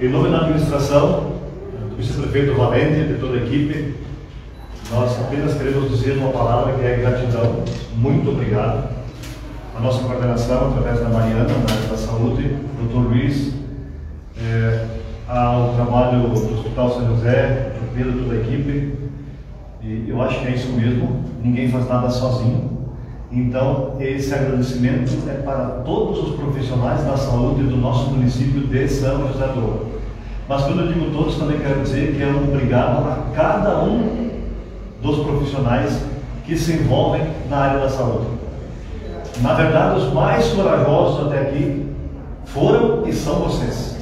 Em nome da administração, do vice-prefeito Valente, de toda a equipe, nós apenas queremos dizer uma palavra que é gratidão. Muito obrigado. A nossa coordenação, através da Mariana, na área da saúde, Dr. Luiz, é, ao trabalho do Hospital São José, do Pedro, toda a equipe. E eu acho que é isso mesmo, ninguém faz nada sozinho. Então, esse agradecimento é para todos os profissionais da saúde do nosso município de São José do Ouro. Mas quando eu digo todos, também quero dizer que é um obrigado a cada um dos profissionais que se envolvem na área da saúde. Na verdade, os mais corajosos até aqui foram e são vocês.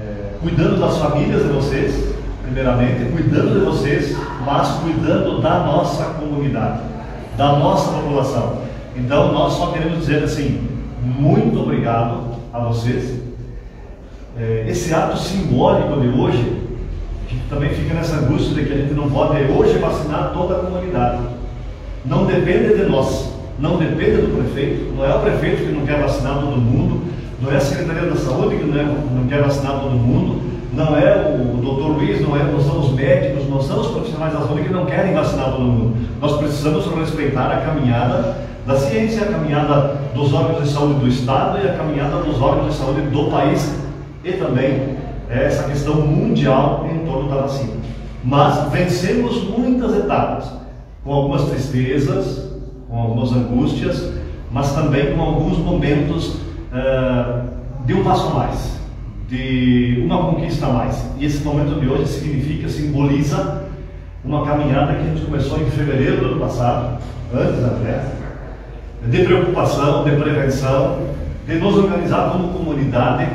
É, cuidando das famílias de vocês, primeiramente, cuidando de vocês, mas cuidando da nossa comunidade, da nossa população. Então, nós só queremos dizer assim, muito obrigado a vocês. É, esse ato simbólico de hoje gente também fica nessa angústia de que a gente não pode hoje vacinar toda a comunidade. Não depende de nós, não depende do prefeito, não é o prefeito que não quer vacinar todo mundo, não é a Secretaria da Saúde que não, é, não quer vacinar todo mundo, não é o doutor Luiz, não, é, não são os médicos, não são os profissionais da saúde que não querem vacinar todo mundo. Nós precisamos respeitar a caminhada da ciência, a caminhada dos órgãos de saúde do Estado e a caminhada dos órgãos de saúde do país e também é essa questão mundial em torno da vacina. Mas vencemos muitas etapas, com algumas tristezas, com algumas angústias, mas também com alguns momentos uh, de um passo a mais, de uma conquista a mais. E esse momento de hoje significa, simboliza uma caminhada que a gente começou em fevereiro do ano passado, antes até, de preocupação, de prevenção, de nos organizar como comunidade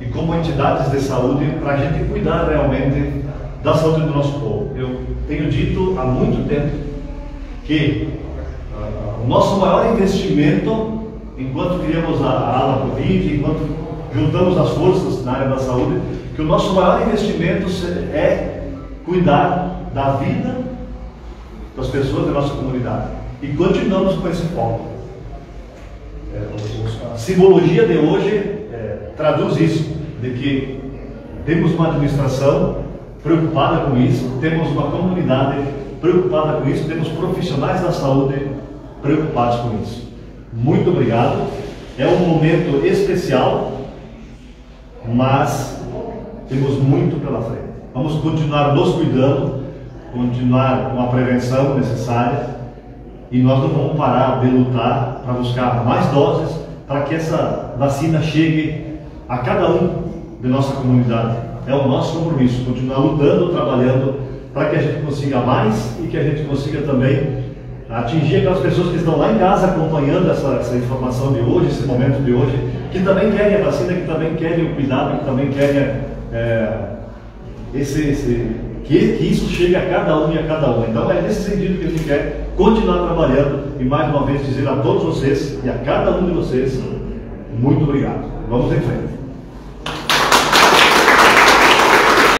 e como entidades de saúde para a gente cuidar realmente da saúde do nosso povo. Eu tenho dito há muito tempo que uh, o nosso maior investimento, enquanto criamos a, a ala Covid, enquanto juntamos as forças na área da saúde, que o nosso maior investimento é cuidar da vida das pessoas da nossa comunidade. E continuamos com esse foco. É, a simbologia de hoje é, traduz isso, de que temos uma administração preocupada com isso, temos uma comunidade preocupada com isso, temos profissionais da saúde preocupados com isso. Muito obrigado. É um momento especial, mas temos muito pela frente. Vamos continuar nos cuidando, continuar com a prevenção necessária e nós não vamos parar de lutar para buscar mais doses para que essa vacina chegue a cada um de nossa comunidade. É o nosso compromisso, continuar lutando, trabalhando para que a gente consiga mais e que a gente consiga também atingir aquelas pessoas que estão lá em casa acompanhando essa, essa informação de hoje, esse momento de hoje, que também querem a vacina, que também querem o cuidado, que também querem é, esse, esse que, que, isso chegue a cada um e a cada um. Então é nesse sentido que a gente quer continuar trabalhando e mais uma vez dizer a todos vocês e a cada um de vocês, muito obrigado. Vamos em frente.